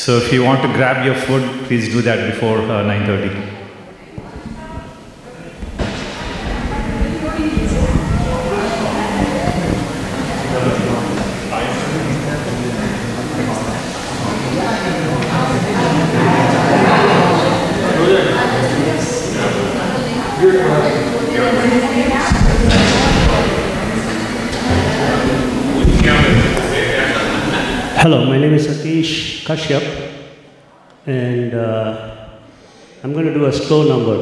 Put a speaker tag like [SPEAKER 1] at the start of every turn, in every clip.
[SPEAKER 1] So if you want to grab your food, please do that before uh, 9:30.
[SPEAKER 2] Hello, my name is Satish Kashyap, and uh, I'm going to do a slow number,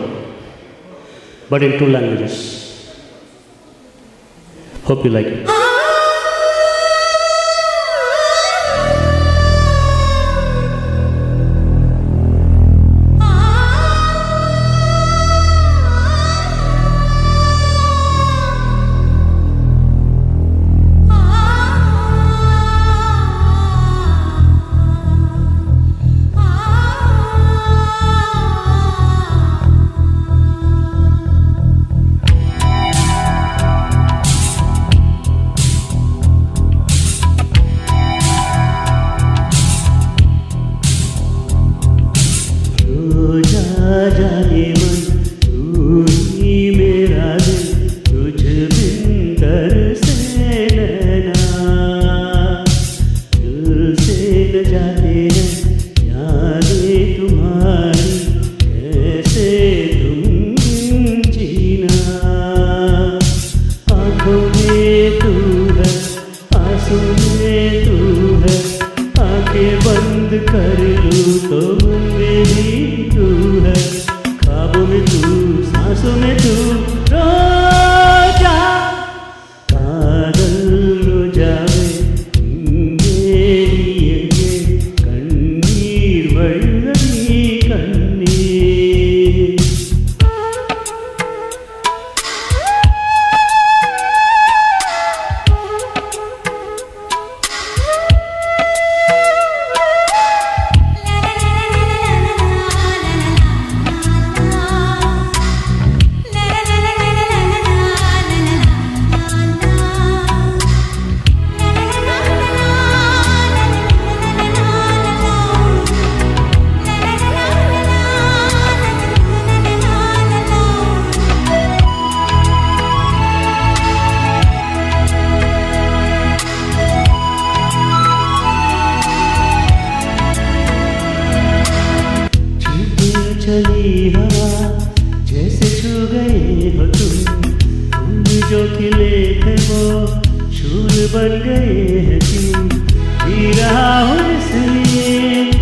[SPEAKER 2] but in two languages. Hope you like it. लूं हवा जैसे छू गए हो तुम तुम जो खिले थे वो शूल बन गए हैं तुम रहा हूँ इसलिए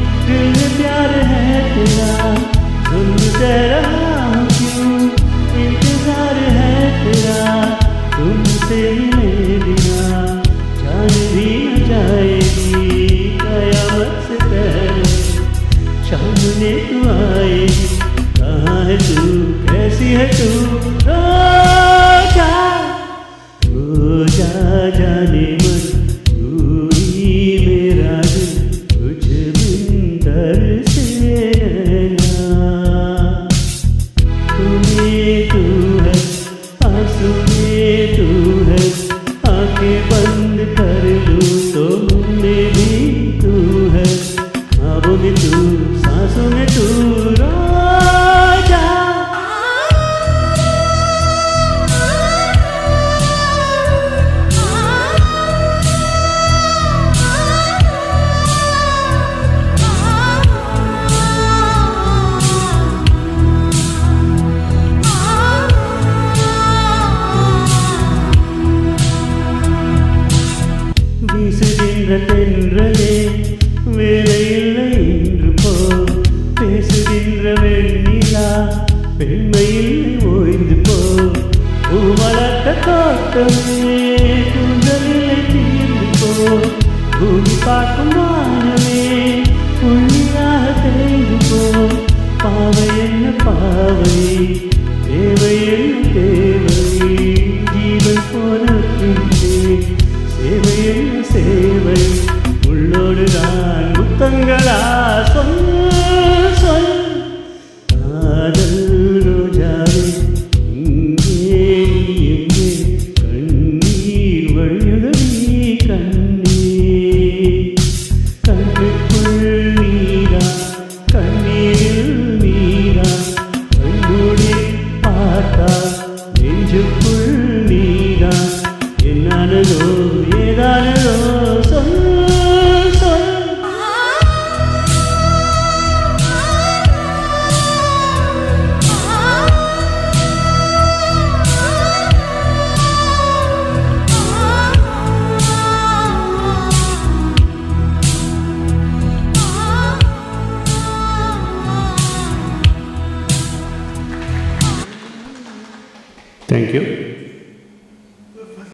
[SPEAKER 2] தோட்டமே கூந்தலில்லை தீர்ந்து போ பூமி பார்க்கும் வானமே புள்ளியாக தேய்ந்து போ பாவை என்ன பாவை தேவை என்ன தேவை ஜீவன் சேவை என்ன சேவை உள்ளோடு நான் முத்தங்களா 불리다 옛날에도 옛날에도